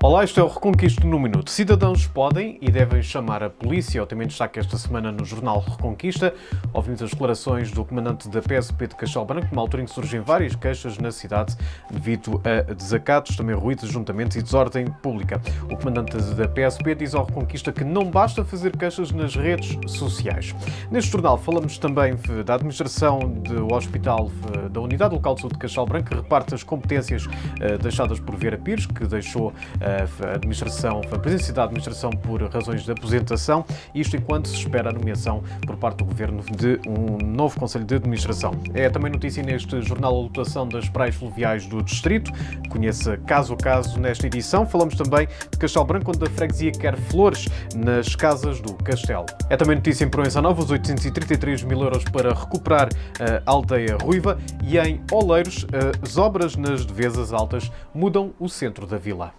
Olá, este é o Reconquisto no Minuto. Cidadãos podem e devem chamar a polícia, eu também destaque esta semana no jornal Reconquista. Ouvimos as declarações do comandante da PSP de Castelo Branco, numa altura em que surgem várias queixas na cidade devido a desacatos, também ruídos, ajuntamentos e desordem pública. O comandante da PSP diz ao Reconquista que não basta fazer queixas nas redes sociais. Neste jornal falamos também da administração do Hospital da Unidade Local de Saúde de Castelo Branco, que reparte as competências eh, deixadas por Vera Pires, que deixou eh, a administração, a presença da administração por razões de aposentação, isto enquanto se espera a nomeação por parte do governo de um novo Conselho de Administração. É também notícia neste jornal a lotação das praias fluviais do Distrito. Conheça caso a caso nesta edição. Falamos também de Castelo Branco, onde a freguesia quer flores nas casas do Castelo. É também notícia em Proença Nova, os 833 mil euros para recuperar a aldeia ruiva e em Oleiros, as obras nas Devesas Altas mudam o centro da vila.